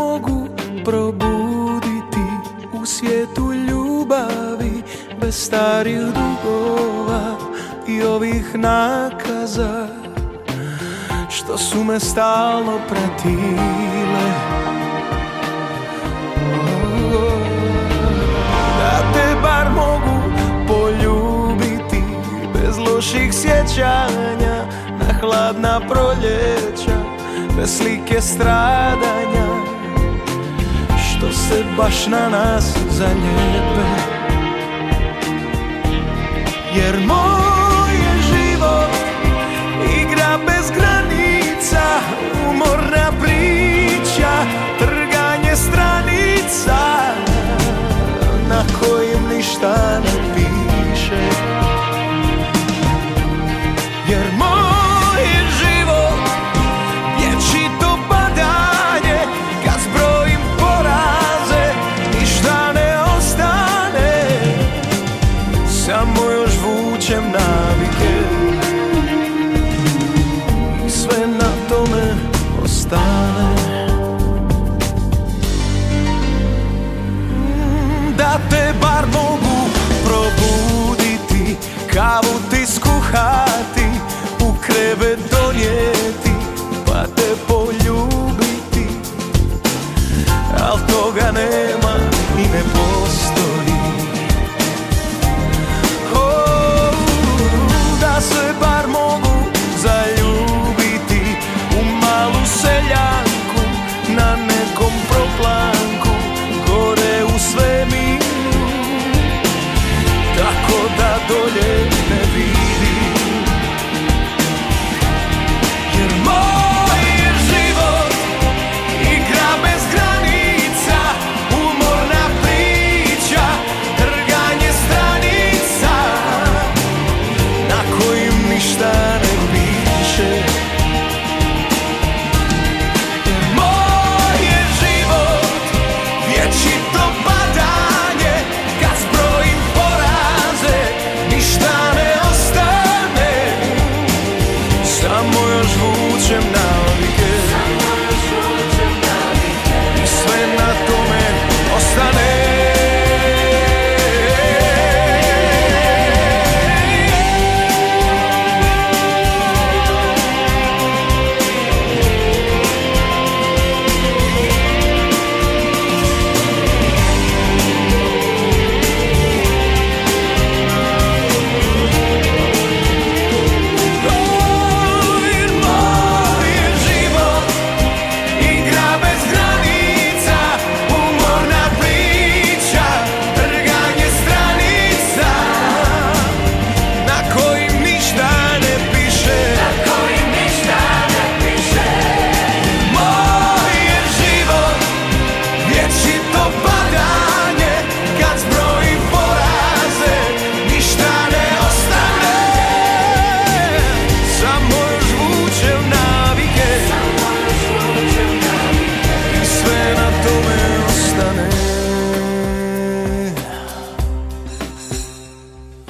mogu probuditi u svijetu ljubavi bez starih dugova i ovih nakaza što su me stalno pratile Da te bar mogu poljubiti bez loših sjećanja na hladna proljeća bez slike stradanja. Što se baš na nas zaljepe Boga nema i ne postoji oh, Da se bar mogu zaljubiti u malu selja.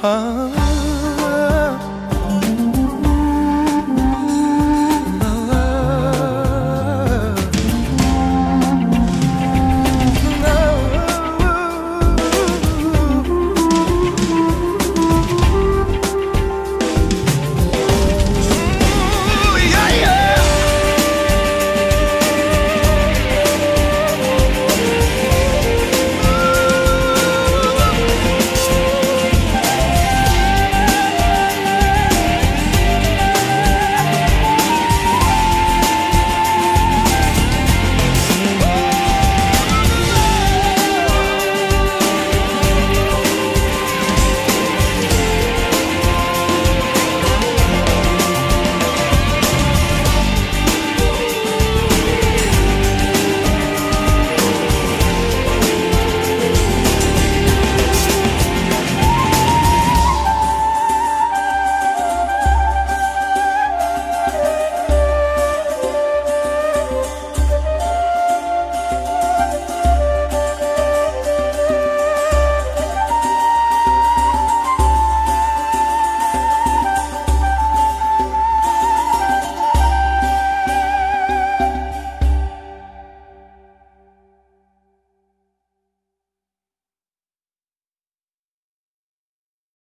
Ah.